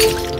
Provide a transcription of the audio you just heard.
you